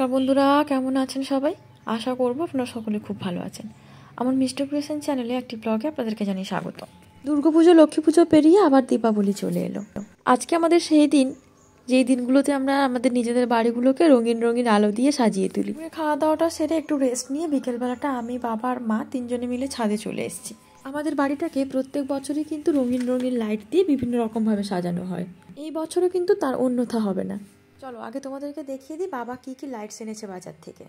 নমস্কার বন্ধুরা, কেমন আছেন সবাই? আশা করব আপনারা সকলে খুব ভালো আছেন। আমার মিস্টার ক্রিয়েশন চ্যানেলে একটি ব্লগে আপনাদেরকে জানিয়ে স্বাগত। দুর্গাপুজো লক্ষ্মী পুজো পেরিয়ে আবার দীপাবলি চলে এলো। আজকে আমাদের সেই দিন, যেই দিনগুলোতে আমরা আমাদের নিজেদের বাড়িগুলোকে রঙিন রঙিন আলো দিয়ে সাজিয়ে তুলি। খাওয়া দাওয়াটা সেরে একটু রেস্ট নিয়ে বিকেলবেলাটা আমি, বাবা আর মা তিনজনে মিলে ছাদে চলে এসেছি। আমাদের বাড়িটাকে প্রত্যেক বছরই কিন্তু রঙিন রঙিন লাইট দিয়ে বিভিন্ন রকমভাবে সাজানো হয়। এই বছরও কিন্তু তার অন্যথা হবে না। চলো আগে তোমাদেরকে দেখিয়ে দিই বাবা কি কি লাইটস এনেছে বাজার থেকে।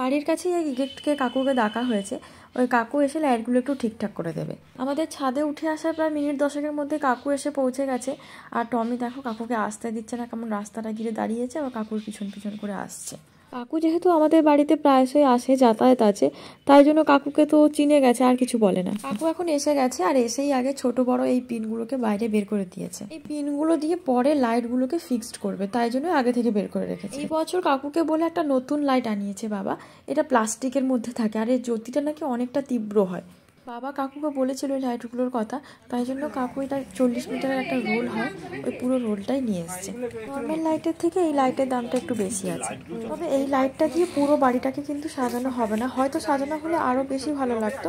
বাড়ির কাছেই এক গেটকে কাকুকে ডাকা হয়েছে। ওই কাকু এসে লাইটগুলো একটু ঠিকঠাক করে দেবে। আমাদের ছাদে উঠে আসার প্রায় মিনিট দশকের মধ্যে কাকু এসে পৌঁছে গেছে। আর টমি দেখো, কাকুকে আসতে দিচ্ছে না, কেমন রাস্তাটা ঘিরে দাঁড়িয়েছে, আবার কাকুর পিছন পিছন করে আসছে। কাকু যেহেতু আমাদের বাড়িতে প্রায়শই আসে যাতায়াত আছে তাই জন্য কাকুকে তো চিনে গেছে আর কিছু বলে না। কাকু এখন এসে গেছে আর এসেই আগে ছোট বড় এই পিনগুলোকে বাইরে বের করে দিয়েছে। এই পিনগুলো দিয়ে পরে লাইটগুলোকে ফিক্সড করবে তাই জন্য আগে থেকে বের করে রেখেছে। এই বছর কাকুকে বলে একটা নতুন লাইট আনিয়েছে বাবা এটা প্লাস্টিকের মধ্যে থাকে আর এই জ্যোতিটা নাকি অনেকটা তীব্র হয়। বাবা কাকুকে বলেছিল ওই লাইটগুলোর কথা, তাই জন্য কাকু এটা চল্লিশ মিটারের একটা রোল হয়, ওই পুরো রোলটাই নিয়ে এসছে। নর্মাল লাইটের থেকে এই লাইটের দামটা একটু বেশি আছে। তবে এই লাইটটা দিয়ে পুরো বাড়িটাকে কিন্তু সাজানো হবে না, হয়তো সাজানো হলে আরও বেশি ভালো লাগতো।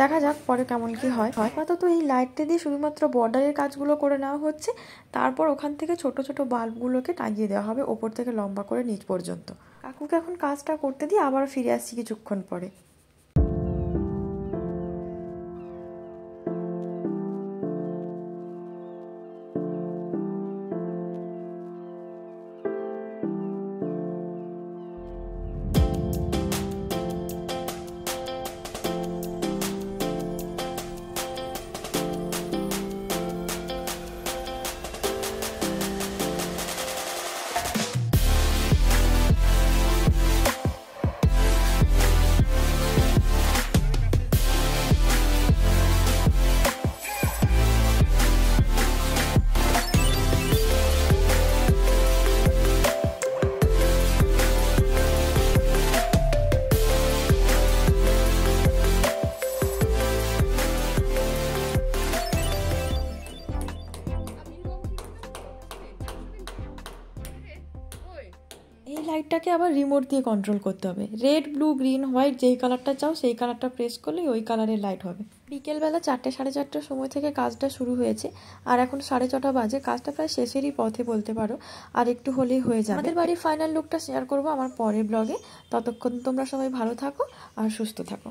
দেখা যাক পরে কেমন কি হয়। আপাতত এই লাইটটা দিয়ে শুধুমাত্র বর্ডারের কাজগুলো করে নেওয়া হচ্ছে, তারপর ওখান থেকে ছোট ছোট বাল্বগুলোকে টাঙিয়ে দেওয়া হবে, ওপর থেকে লম্বা করে নিচ পর্যন্ত। কাকুকে এখন কাজটা করতে দিয়ে আবার ফিরে আসছি কিছুক্ষণ পরে। এই লাইটটাকে আবার রিমোট দিয়ে কন্ট্রোল করতে হবে। রেড ব্লু গ্রিন হোয়াইট যেই কালারটা চাও, সেই কালারটা প্রেস করলেই ওই কালারের লাইট হবে। বিকেলবেলা চারটে সাড়ে চারটার সময় থেকে কাজটা শুরু হয়েছে। আর এখন সাড়ে ছটা বাজে। কাজটা প্রায় শেষেরই পথে বলতে পারো। আর একটু হলেই হয়ে যাবে। আমাদের বাড়ির ফাইনাল লুকটা শেয়ার করব আমার পরের ব্লগে ততক্ষণ তোমরা সবাই ভালো থাকো আর সুস্থ থাকো।